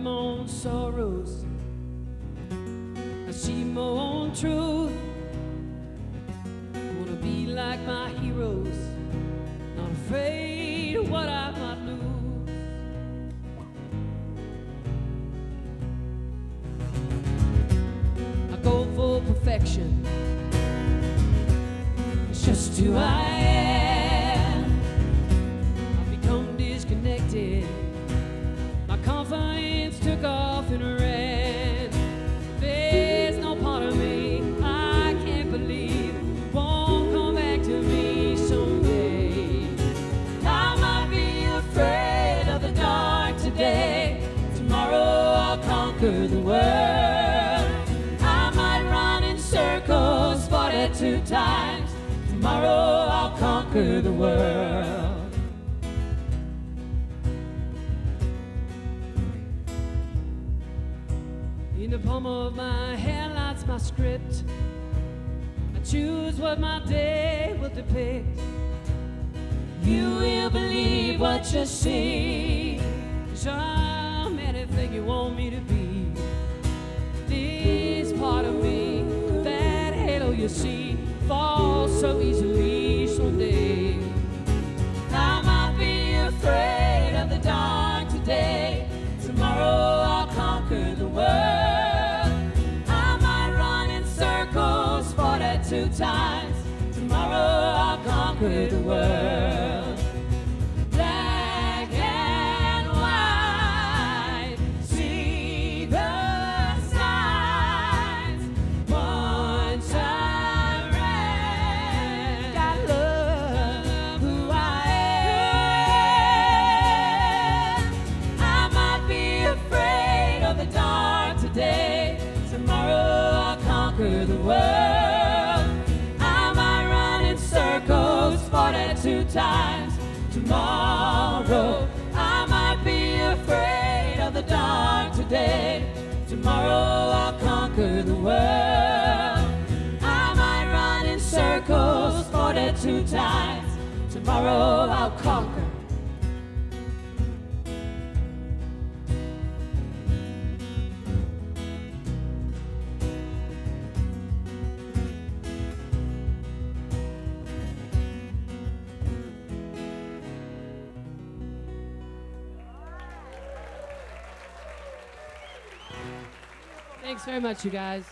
my own sorrows. I see my own truth. Wanna be like my heroes, not afraid of what I might lose. I go for perfection. It's just who I am. 42 times. Tomorrow I'll conquer the world. In the palm of my hand lies my script. I choose what my day will depict. You will believe what you see. Cause I'm anything you want me to be. This part of me, that halo you see, so easily someday. I might be afraid of the dark today. Tomorrow I'll conquer the world. I might run in circles 42 times. Tomorrow I'll conquer the world. The world. I might run in circles 42 times. Tomorrow I might be afraid of the dark today. Tomorrow I'll conquer the world. I might run in circles 42 times. Tomorrow I'll conquer. Thanks very much, you guys.